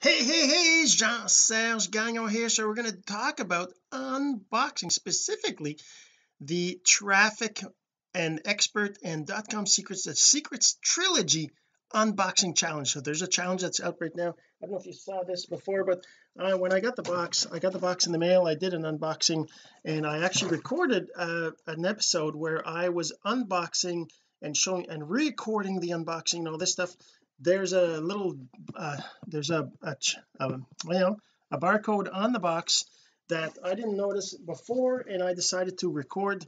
hey hey hey Jean-Serge Gagnon here. So we're going to talk about unboxing specifically the traffic and expert and .com secrets the secrets trilogy unboxing challenge. So there's a challenge that's out right now. I don't know if you saw this before but uh, when I got the box I got the box in the mail. I did an unboxing and I actually recorded uh, an episode where I was unboxing and showing and recording the unboxing and all this stuff there's a little uh, there's a, a, a a barcode on the box that I didn't notice before and I decided to record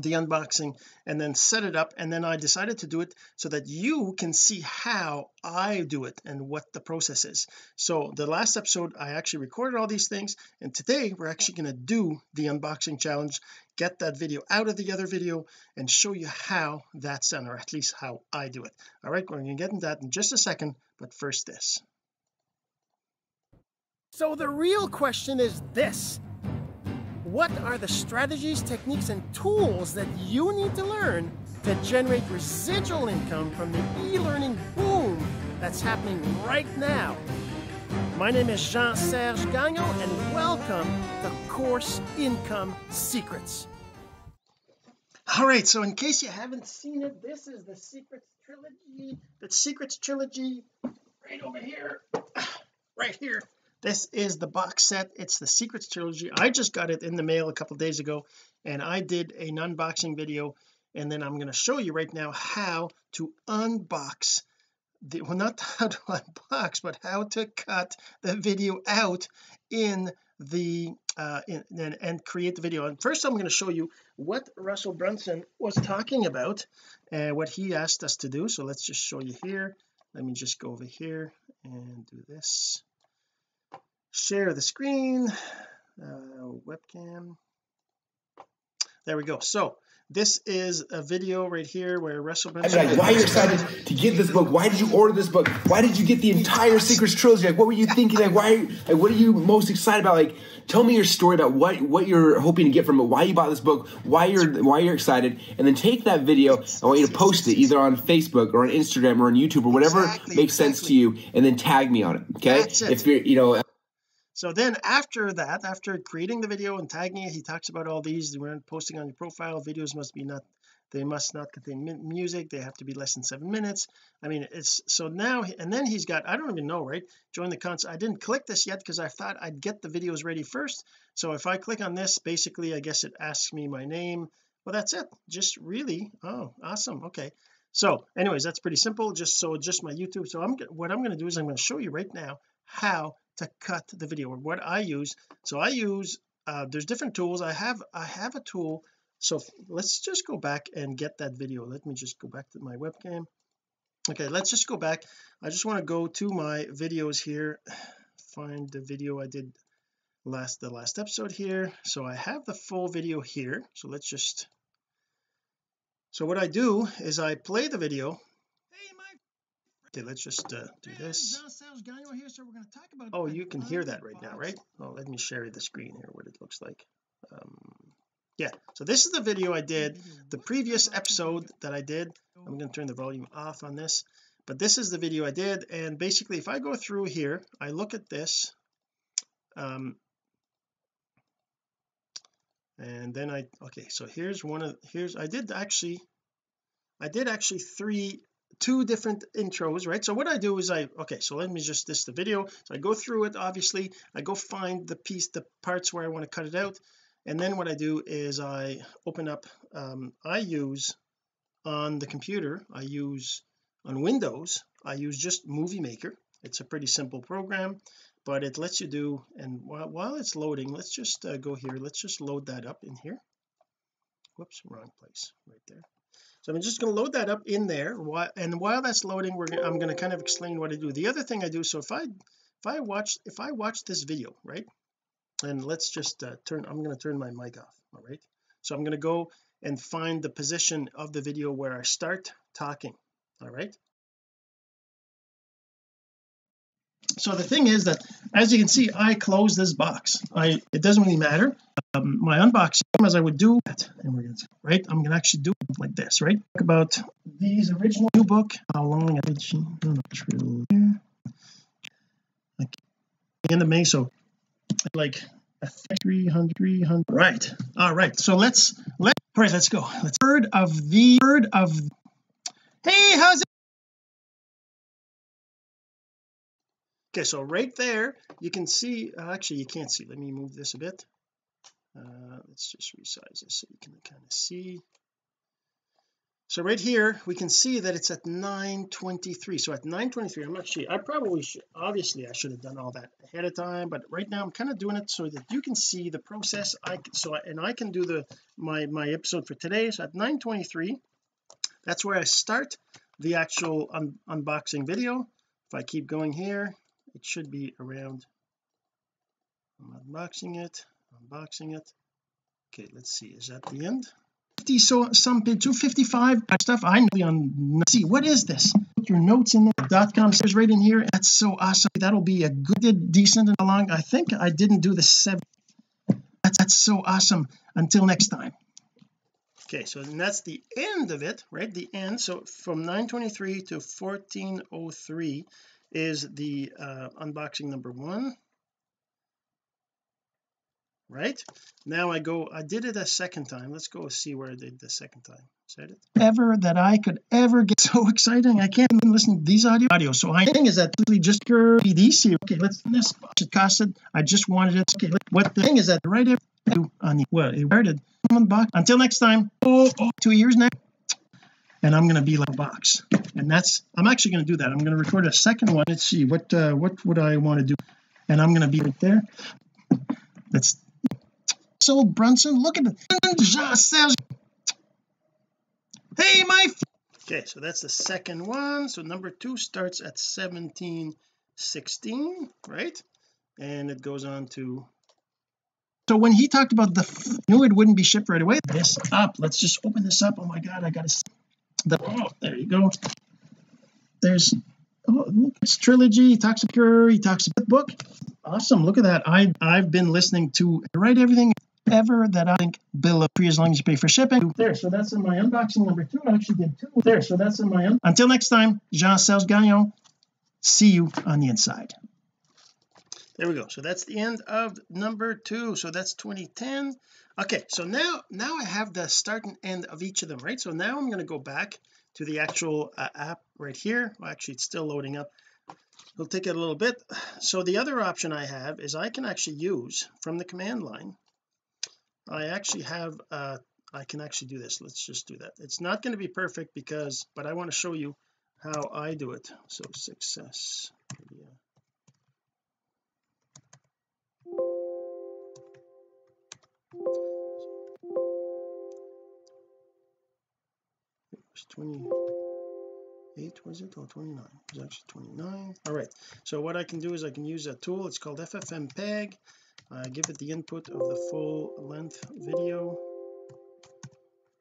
the unboxing and then set it up and then I decided to do it so that you can see how I do it and what the process is. So the last episode I actually recorded all these things and today we're actually going to do the unboxing challenge get that video out of the other video and show you how that's done or at least how I do it. All right we're going to get into that in just a second but first this. So the real question is this what are the strategies, techniques, and tools that you need to learn to generate residual income from the e-learning boom that's happening right now? My name is Jean-Serge Gagnon, and welcome to Course Income Secrets. All right, so in case you haven't seen it, this is the Secrets Trilogy, the Secrets Trilogy right over here, right here this is the box set. It's the secrets trilogy. I just got it in the mail a couple days ago and I did an unboxing video and then I'm going to show you right now how to unbox the well not how to unbox but how to cut the video out in the uh in, and, and create the video. And first I'm going to show you what Russell Brunson was talking about and uh, what he asked us to do. So let's just show you here. Let me just go over here and do this share the screen uh, webcam. There we go. So this is a video right here where Russell Brunson like, why are you excited to get this book? Why did you order this book? Why did you get the entire secrets trilogy? Like what were you thinking? Like why like what are you most excited about? Like tell me your story about what what you're hoping to get from it why you bought this book why you're why you're excited and then take that video I want you to post it either on Facebook or on Instagram or on YouTube or whatever exactly, makes exactly. sense to you and then tag me on it okay? It. if you're you know so then after that after creating the video and tagging it he talks about all these when posting on your profile videos must be not they must not contain music they have to be less than seven minutes. I mean it's so now and then he's got I don't even know right? Join the console I didn't click this yet because I thought I'd get the videos ready first. So if I click on this basically I guess it asks me my name. Well that's it. Just really? Oh awesome. Okay. So anyways that's pretty simple. Just so just my YouTube. So I'm what I'm going to do is I'm going to show you right now how to cut the video or what I use. So I use uh, there's different tools. I have I have a tool. So let's just go back and get that video. Let me just go back to my webcam. Okay let's just go back. I just want to go to my videos here. Find the video I did last the last episode here. So I have the full video here. So let's just so what I do is I play the video let's just uh, do this oh you can hear that right now right? oh let me share the screen here what it looks like. Um yeah so this is the video I did the previous episode that I did. I'm going to turn the volume off on this but this is the video I did and basically if I go through here I look at this um and then I okay so here's one of here's I did actually I did actually three two different intros right? So what I do is I okay so let me just this the video. So I go through it obviously. I go find the piece the parts where I want to cut it out. And then what I do is I open up um, I use on the computer I use on Windows I use just movie maker. It's a pretty simple program but it lets you do and while, while it's loading let's just uh, go here. Let's just load that up in here. Whoops wrong place right there so I'm just going to load that up in there. And while that's loading we're gonna, I'm going to kind of explain what I do. The other thing I do so if I if I watch if I watch this video right and let's just uh, turn I'm going to turn my mic off all right? So I'm going to go and find the position of the video where I start talking all right? So the thing is that as you can see I close this box. I it doesn't really matter um, my unboxing as I would do that and we're gonna right I'm gonna actually do it like this right? Talk about these original new book how long I okay end of May so like 300 300 right all right so let's let all right let's go. Let's third of the third of hey how's it? Okay so right there you can see uh, actually you can't see let me move this a bit uh, let's just resize this so you can kind of see. So right here we can see that it's at 923 so at 923 I'm actually I probably should obviously I should have done all that ahead of time but right now I'm kind of doing it so that you can see the process. I so I, and I can do the my my episode for today. So at 923 that's where I start the actual un unboxing video. If I keep going here it should be around I'm unboxing it unboxing it. Okay let's see is that the end? 50 so some page 255 stuff I know on see what is this? Put your notes in there. Dot com says right in here. That's so awesome. That'll be a good decent and long. I think I didn't do the seven. That's, that's so awesome. Until next time. Okay so that's the end of it right? The end. So from 923 to 1403 is the uh, unboxing number one right? Now I go I did it a second time. Let's go see where I did the second time. Said it? Ever that I could ever get so exciting I can't even listen to these audio audio. So I think is that just your PDC okay let's this. It. I just wanted it. Okay what the thing is that right on the well it started until next time. Oh, oh two years now and I'm going to be like a box. And that's I'm actually going to do that. I'm going to record a second one. Let's see what uh, what would I want to do? And I'm going to be right there. That's so Brunson. Look at the hey my okay so that's the second one. So number two starts at 1716 right? And it goes on to so when he talked about the knew it wouldn't be shipped right away this up. Let's just open this up. Oh my god I gotta the oh there you go. There's oh look it's trilogy. He talks about he talks about book. Awesome. Look at that. I I've been listening to write everything ever that I think bill of free as long as you pay for shipping. There so that's in my unboxing number two. I actually did two. There so that's in my until next time Jean-Serge Gagnon. See you on the inside. There we go. So that's the end of number two. So that's 2010 okay so now now I have the start and end of each of them right? So now I'm going to go back to the actual uh, app right here. Well, actually it's still loading up. It'll take it a little bit. So the other option I have is I can actually use from the command line I actually have uh I can actually do this. Let's just do that. It's not going to be perfect because but I want to show you how I do it. So success. Yeah. It was 28 was it? Or 29 it was actually 29 all right. So what I can do is I can use a tool. It's called FFmpeg uh, give it the input of the full length video.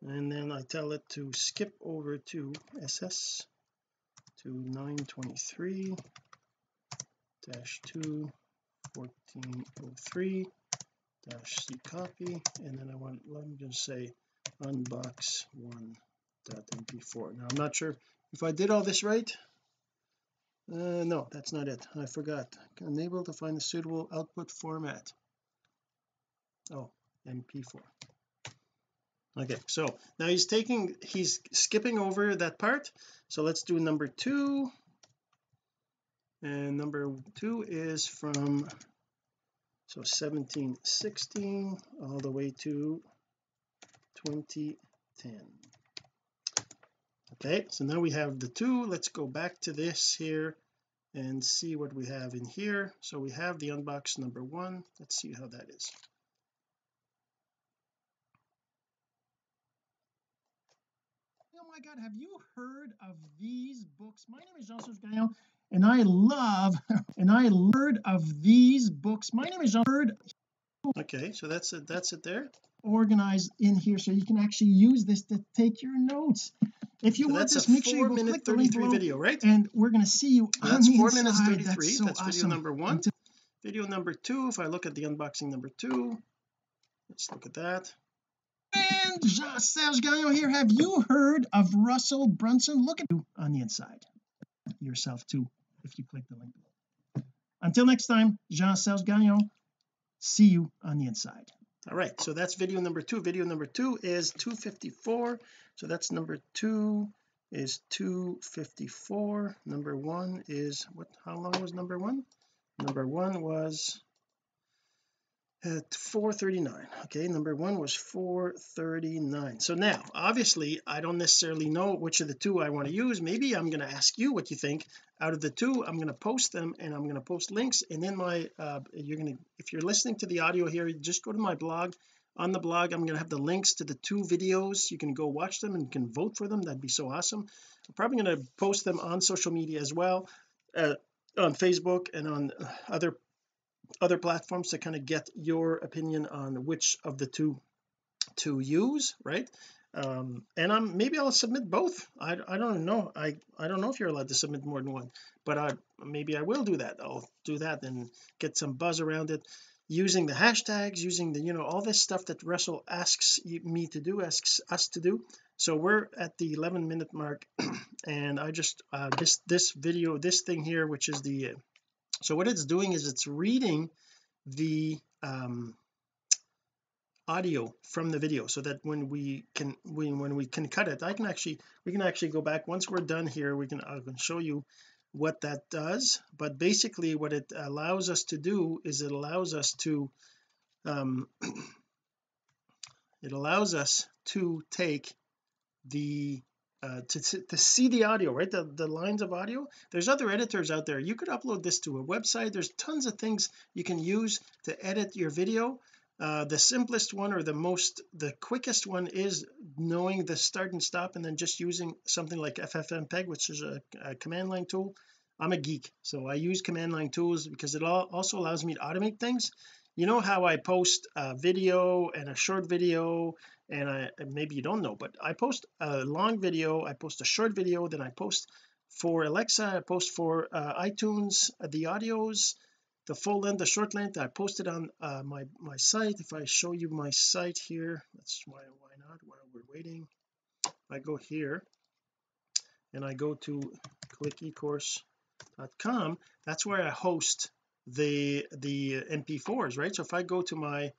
And then I tell it to skip over to SS to 923 dash 2 1403 dash C copy. And then I want let me just say unbox one dot mp4 now I'm not sure if I did all this right uh, no that's not it. I forgot. Unable to find a suitable output format. Oh mp4 okay so now he's taking he's skipping over that part. So let's do number two. And number two is from so 1716 all the way to 2010 okay so now we have the two. Let's go back to this here and see what we have in here. So we have the unbox number one. Let's see how that is. Oh my god have you heard of these books? My name is Jean-Serge Gagnon and I love and I heard of these books. My name is Jean heard okay so that's it that's it there? Organized in here so you can actually use this to take your notes. If you so want this make sure you go click 33 the link video right? and we're going to see you so that's four inside. minutes 33 that's, so that's awesome. video number one. video number two if I look at the unboxing number two let's look at that. And Jean Serge Gagnon here have you heard of Russell Brunson? Look at you on the inside. Yourself too if you click the link until next time Jean-Serge Gagnon see you on the inside. All right so that's video number two. Video number two is 254 so that's number two is 254 number one is what how long was number one? Number one was at 439 okay number one was 439 so now obviously I don't necessarily know which of the two I want to use. Maybe I'm going to ask you what you think. Out of the two I'm going to post them and I'm going to post links. And then my uh you're going to if you're listening to the audio here just go to my blog. On the blog I'm going to have the links to the two videos. You can go watch them and you can vote for them. That'd be so awesome. I'm probably going to post them on social media as well uh, on Facebook and on other other platforms to kind of get your opinion on which of the two to use right? Um and I'm maybe I'll submit both. I, I don't know. I I don't know if you're allowed to submit more than one but I maybe I will do that. I'll do that and get some buzz around it. Using the hashtags using the you know all this stuff that Russell asks me to do asks us to do. So we're at the 11 minute mark and I just uh this this video this thing here which is the so what it's doing is it's reading the um audio from the video so that when we can when, when we can cut it I can actually we can actually go back. Once we're done here we can I can show you what that does. But basically what it allows us to do is it allows us to um it allows us to take the uh, to, to see the audio right? The, the lines of audio. There's other editors out there. You could upload this to a website. There's tons of things you can use to edit your video. Uh, the simplest one or the most the quickest one is knowing the start and stop and then just using something like ffmpeg which is a, a command line tool. I'm a geek so I use command line tools because it all also allows me to automate things you know how I post a video and a short video and I maybe you don't know but I post a long video I post a short video then I post for Alexa I post for uh, iTunes uh, the audios the full length the short length. I posted on uh, my my site. If I show you my site here that's why why not while we're waiting. I go here and I go to clickecourse.com that's where I host the the mp4s right? So if I go to my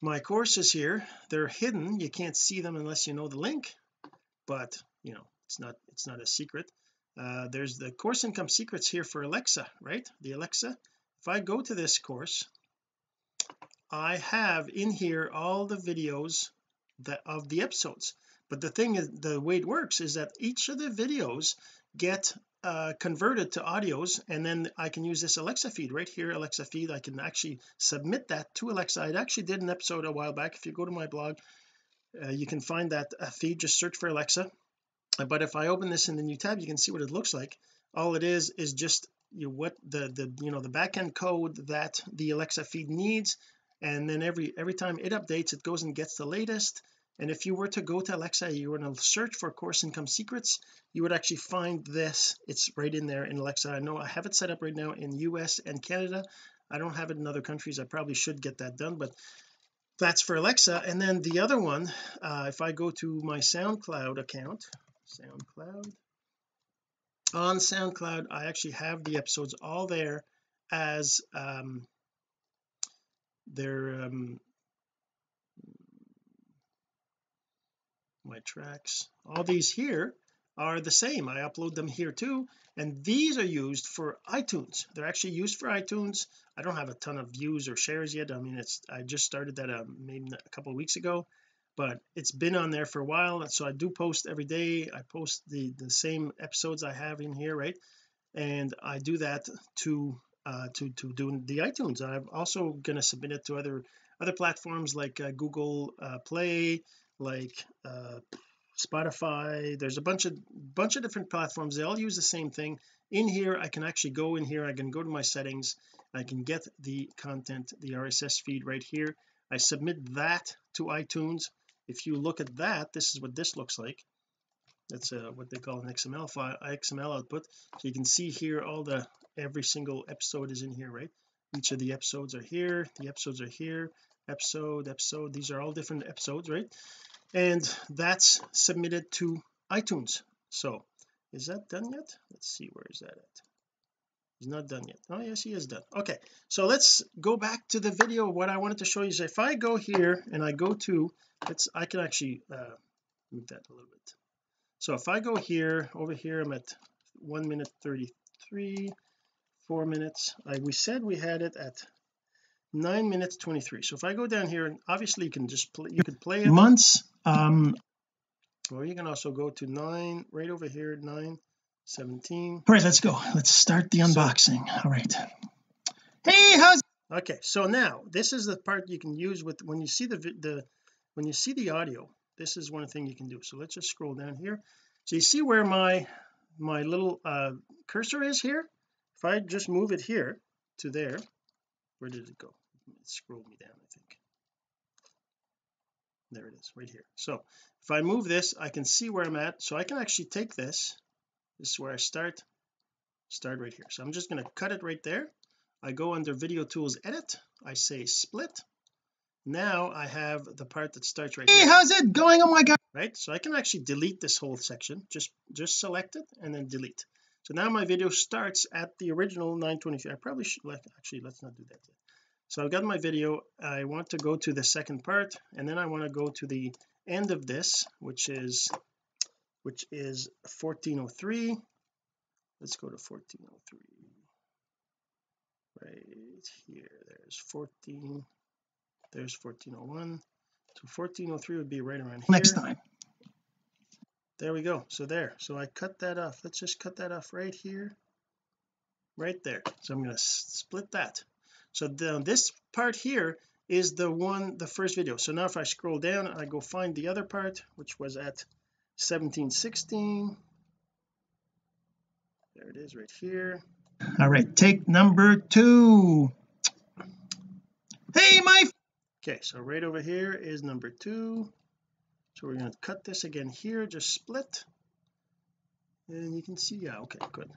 my courses here they're hidden. You can't see them unless you know the link but you know it's not it's not a secret. Uh, there's the course income secrets here for Alexa right? The Alexa. If I go to this course I have in here all the videos that of the episodes. But the thing is the way it works is that each of the videos get uh, converted to audios and then I can use this Alexa feed right here Alexa feed. I can actually submit that to Alexa. I actually did an episode a while back. If you go to my blog uh, you can find that uh, feed. Just search for Alexa. But if I open this in the new tab you can see what it looks like. All it is is just you know, what the the you know the backend code that the Alexa feed needs. And then every every time it updates it goes and gets the latest and if you were to go to Alexa you were to search for course income secrets you would actually find this. It's right in there in Alexa. I know I have it set up right now in US and Canada. I don't have it in other countries. I probably should get that done but that's for Alexa. And then the other one uh, if I go to my SoundCloud account SoundCloud on SoundCloud I actually have the episodes all there as um they're um my tracks. All these here are the same. I upload them here too and these are used for iTunes. They're actually used for iTunes. I don't have a ton of views or shares yet. I mean it's I just started that um, maybe a couple weeks ago but it's been on there for a while so I do post every day. I post the the same episodes I have in here right? And I do that to uh to to do the iTunes. I'm also going to submit it to other other platforms like uh, Google uh, Play like uh, Spotify. There's a bunch of bunch of different platforms. They all use the same thing. In here I can actually go in here. I can go to my settings. I can get the content the RSS feed right here. I submit that to iTunes. If you look at that this is what this looks like. That's uh, what they call an XML file XML output. So you can see here all the every single episode is in here right? Each of the episodes are here. The episodes are here episode episode these are all different episodes right? And that's submitted to iTunes. So is that done yet? Let's see where is that at? He's not done yet. Oh yes he is done. Okay so let's go back to the video. What I wanted to show you is if I go here and I go to let's I can actually uh move that a little bit. So if I go here over here I'm at 1 minute 33 four minutes. I we said we had it at nine minutes 23 so if I go down here and obviously you can just play you can play it. Months um or you can also go to nine right over here nine 17 all right let's go. Let's start the unboxing. All right. Hey how's okay so now this is the part you can use with when you see the the when you see the audio this is one thing you can do. So let's just scroll down here. So you see where my my little uh cursor is here? If I just move it here to there where did it go it scrolled me down I think. There it is right here. So if I move this I can see where I'm at. So I can actually take this. This is where I start. Start right here. So I'm just going to cut it right there. I go under video tools edit. I say split. Now I have the part that starts right here. hey here. how's it going? Oh my god. Right? So I can actually delete this whole section. Just just select it and then delete. So now my video starts at the original 923 I probably should like actually let's not do that yet so I've got my video. I want to go to the second part and then I want to go to the end of this which is which is 1403 let's go to 1403 right here there's 14 there's 1401 so 1403 would be right around here. next time. There we go. So there. So I cut that off. Let's just cut that off right here. Right there. So I'm going to split that so the, this part here is the one the first video. So now if I scroll down I go find the other part which was at 1716 there it is right here. All right take number two. Hey my okay so right over here is number two. So we're going to cut this again here just split. And you can see yeah okay good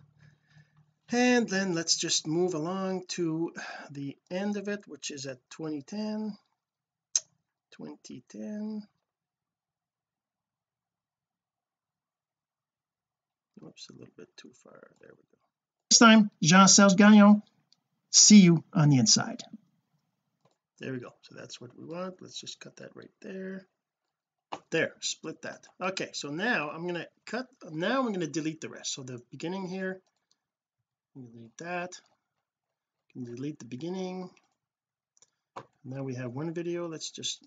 and then let's just move along to the end of it which is at 2010 2010 oops a little bit too far. There we go. Next time Jean-Serge Gagnon. See you on the inside. There we go. So that's what we want. Let's just cut that right there. There split that. Okay so now I'm going to cut now I'm going to delete the rest. So the beginning here delete that. Delete the beginning. Now we have one video. Let's just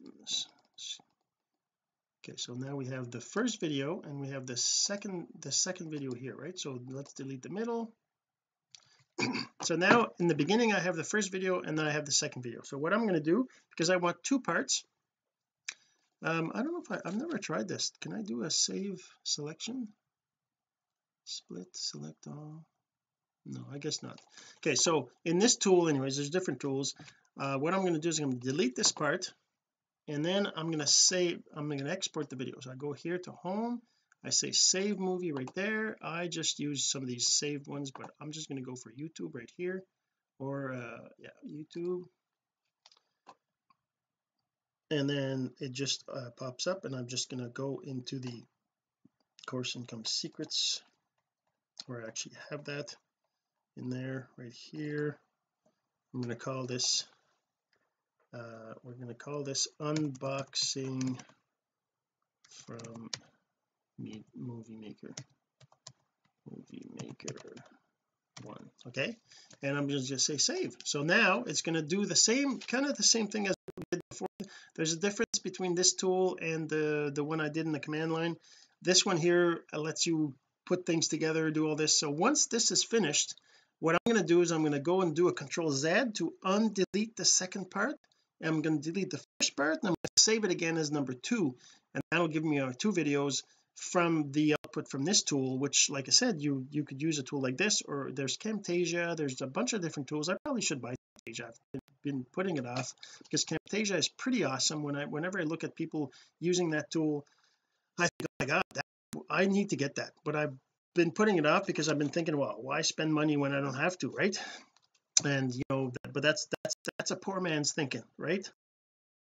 okay so now we have the first video and we have the second the second video here right? So let's delete the middle. So now in the beginning I have the first video and then I have the second video. So what I'm going to do because I want two parts um I don't know if I, I've never tried this. Can I do a save selection? Split select all no I guess not. Okay so in this tool anyways there's different tools. Uh, what I'm going to do is I'm going to delete this part and then I'm going to save I'm going to export the video. So I go here to home I say save movie right there. I just use some of these saved ones but I'm just going to go for YouTube right here or uh yeah YouTube. And then it just uh, pops up and I'm just going to go into the course income secrets where I actually have that in there right here. I'm going to call this uh we're going to call this unboxing from movie maker. Movie maker one okay? And I'm just to say save. So now it's going to do the same kind of the same thing as we did before. There's a difference between this tool and the the one I did in the command line. This one here lets you put things together do all this. So once this is finished what I'm going to do is I'm going to go and do a control Z to undelete the second part I'm going to delete the first part and I'm going to save it again as number two and that'll give me our two videos from the output from this tool which like I said you you could use a tool like this or there's Camtasia there's a bunch of different tools. I probably should buy Camtasia. I've been putting it off because Camtasia is pretty awesome. When I whenever I look at people using that tool I think oh my god that, I need to get that. But I've been putting it off because I've been thinking well why spend money when I don't have to right? And you know but that's that's that's a poor man's thinking right?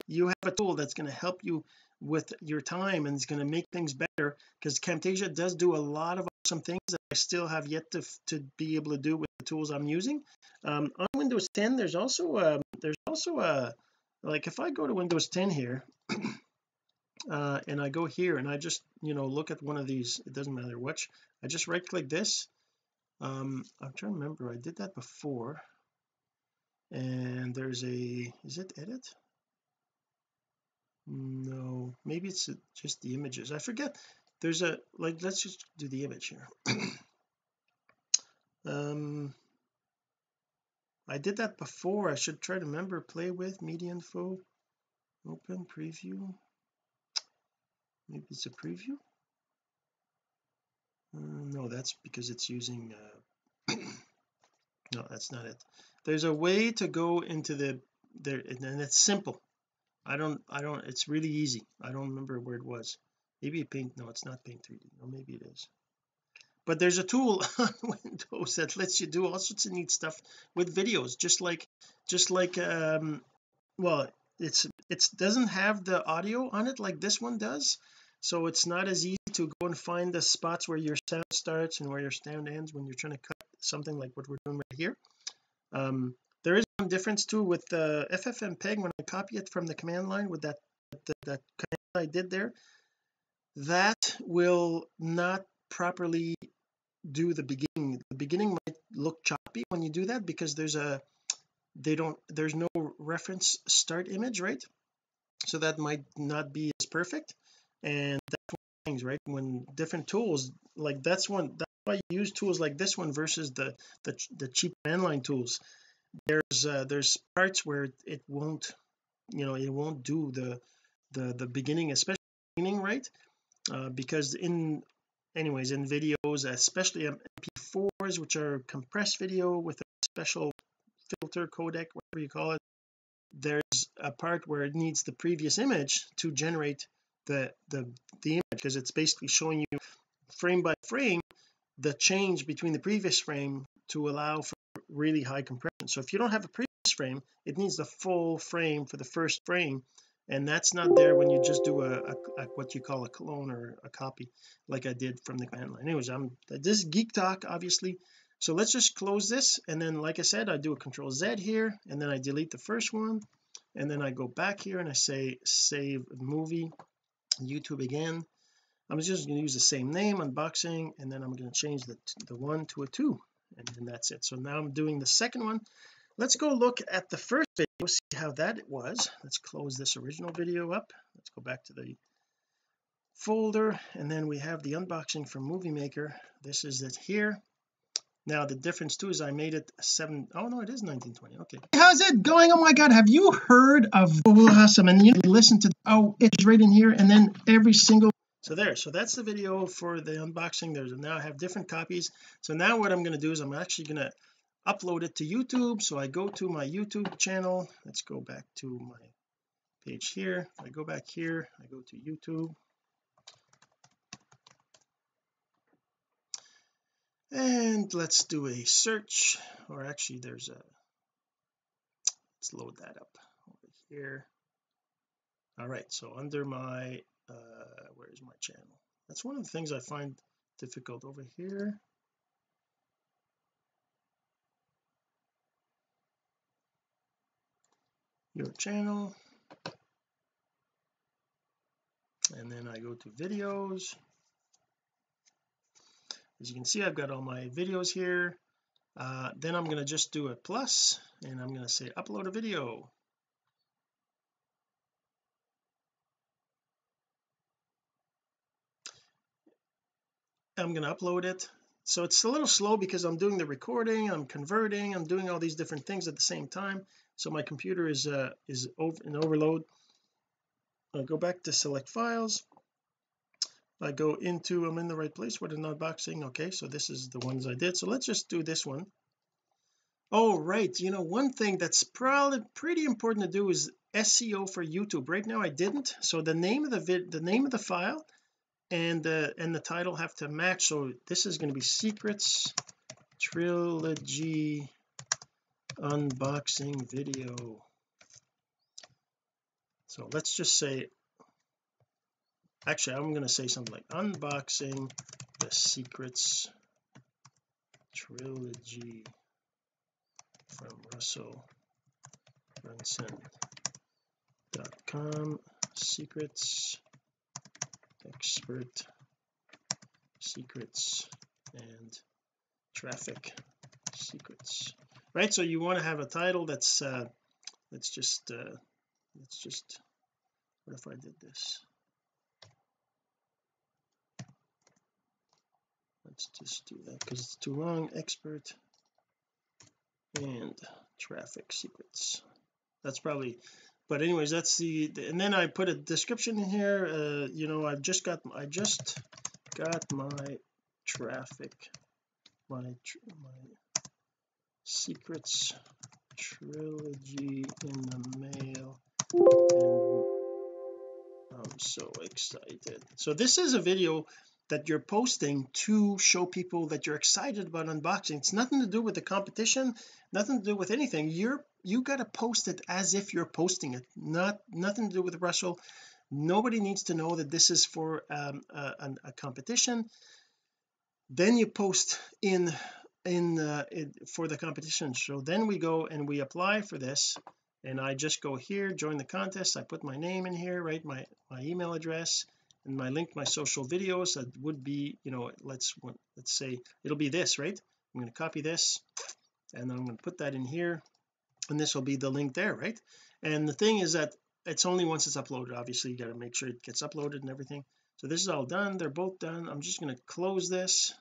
You have a tool that's going to help you with your time and it's going to make things better because Camtasia does do a lot of some things that I still have yet to to be able to do with the tools I'm using. Um, on Windows 10 there's also um, there's also a like if I go to Windows 10 here uh, and I go here and I just you know look at one of these it doesn't matter which. I just right click this. Um I'm trying to remember I did that before. And there's a is it edit? No maybe it's just the images. I forget. There's a like let's just do the image here. Um I did that before. I should try to remember. Play with media info open preview maybe it's a preview? Uh, no that's because it's using uh, no that's not it. There's a way to go into the there and it's simple. I don't I don't it's really easy. I don't remember where it was. Maybe paint no it's not paint 3d or maybe it is. But there's a tool on Windows that lets you do all sorts of neat stuff with videos just like just like um well it's it doesn't have the audio on it like this one does. So it's not as easy to go and find the spots where your sound starts and where your sound ends when you're trying to cut something like what we're doing right here. Um there is one difference too with the FFmpeg when I copy it from the command line with that that, that command I did there that will not properly do the beginning. The beginning might look choppy when you do that because there's a they don't there's no reference start image right? So that might not be as perfect. And that's one things right? When different tools like that's one that's why you use tools like this one versus the the, the cheap line tools. There's uh, there's parts where it won't you know it won't do the the the beginning especially beginning right? Uh, because in anyways in videos especially mp4s which are compressed video with a special filter codec whatever you call it there's a part where it needs the previous image to generate the the the image because it's basically showing you frame by frame the change between the previous frame to allow for really high compression. So if you don't have a previous frame it needs the full frame for the first frame and that's not there when you just do a, a, a, what you call a clone or a copy like I did from the command line. Anyways I'm this is geek talk obviously so let's just close this and then like I said I do a control Z here and then I delete the first one and then I go back here and I say save movie YouTube again. I'm just going to use the same name unboxing and then I'm going to change the the one to a two and then that's it. So now I'm doing the second one. Let's go look at the first video see how that was. Let's close this original video up. Let's go back to the folder and then we have the unboxing from movie maker. This is it here now the difference too is I made it seven oh no it is 1920 okay. How's it going? Oh my god. Have you heard of awesome and you listen to oh it's right in here. And then every single so there. So that's the video for the unboxing. There's now I have different copies. So now what I'm going to do is I'm actually going to upload it to YouTube. So I go to my YouTube channel. Let's go back to my page here. I go back here. I go to YouTube and let's do a search or actually there's a let's load that up over here. All right so under my uh where's my channel? That's one of the things I find difficult over here. Your channel. And then I go to videos as you can see I've got all my videos here. Uh, then I'm going to just do a plus and I'm going to say upload a video. I'm going to upload it. So it's a little slow because I'm doing the recording I'm converting I'm doing all these different things at the same time. So my computer is uh is over in overload. I'll go back to select files I go into I'm in the right place with an unboxing okay so this is the ones I did. So let's just do this one. Oh right. You know one thing that's probably pretty important to do is SEO for YouTube. Right now I didn't. So the name of the vid the name of the file and the and the title have to match. So this is going to be secrets trilogy unboxing video. So let's just say actually I'm going to say something like unboxing the secrets trilogy from Russell Brunson.com secrets expert secrets and traffic secrets. Right so you want to have a title that's uh let's just uh let's just what if I did this let's just do that because it's too long expert. And traffic secrets. That's probably but anyways that's the, the and then I put a description in here uh you know I've just got I just got my traffic my my secrets trilogy in the mail. And I'm so excited. So this is a video that you're posting to show people that you're excited about unboxing. It's nothing to do with the competition nothing to do with anything. You're you got to post it as if you're posting it. Not nothing to do with Russell. Nobody needs to know that this is for um, a, a, competition. Then you post in in uh, it, for the competition. So then we go and we apply for this and I just go here join the contest. I put my name in here right? My my email address and my link my social videos that would be you know let's let's say it'll be this right? I'm going to copy this and then I'm going to put that in here and this will be the link there right? And the thing is that it's only once it's uploaded obviously you got to make sure it gets uploaded and everything. So this is all done they're both done. I'm just going to close this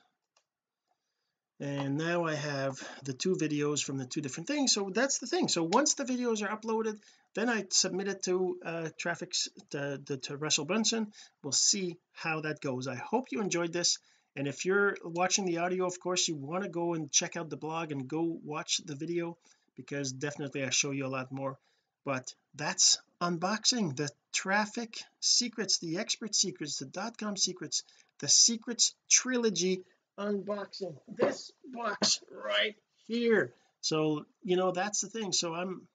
and now I have the two videos from the two different things. So that's the thing. So once the videos are uploaded then I submit it to uh traffics to, to, to Russell Brunson. We'll see how that goes. I hope you enjoyed this. And if you're watching the audio of course you want to go and check out the blog and go watch the video because definitely I show you a lot more. But that's unboxing. The traffic secrets the expert secrets the dot com secrets the secrets trilogy unboxing. This box right here. So you know that's the thing. So I'm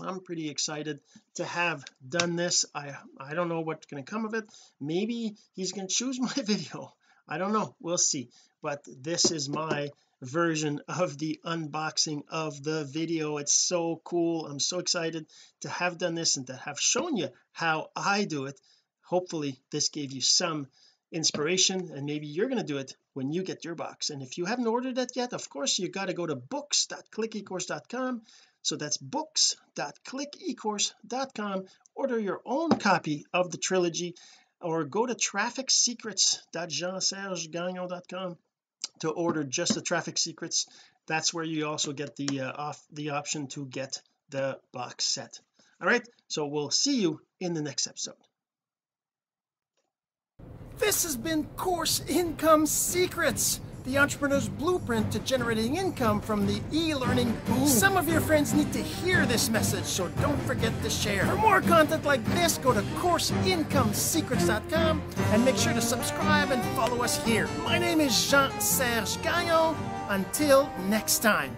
I'm pretty excited to have done this. I I don't know what's going to come of it. Maybe he's going to choose my video. I don't know. We'll see. But this is my version of the unboxing of the video. It's so cool. I'm so excited to have done this and to have shown you how I do it. Hopefully this gave you some inspiration and maybe you're going to do it when you get your box. And if you haven't ordered it yet of course you got to go to books.clickecourse.com so that's books.clickecourse.com order your own copy of the trilogy or go to trafficsecrets.jeansergegagnon.com to order just the traffic secrets. That's where you also get the uh, off the option to get the box set. All right so we'll see you in the next episode this has been Course Income Secrets, the entrepreneur's blueprint to generating income from the e-learning boom. Some of your friends need to hear this message, so don't forget to share. For more content like this, go to CourseIncomeSecrets.com and make sure to subscribe and follow us here. My name is Jean-Serge Gagnon. Until next time.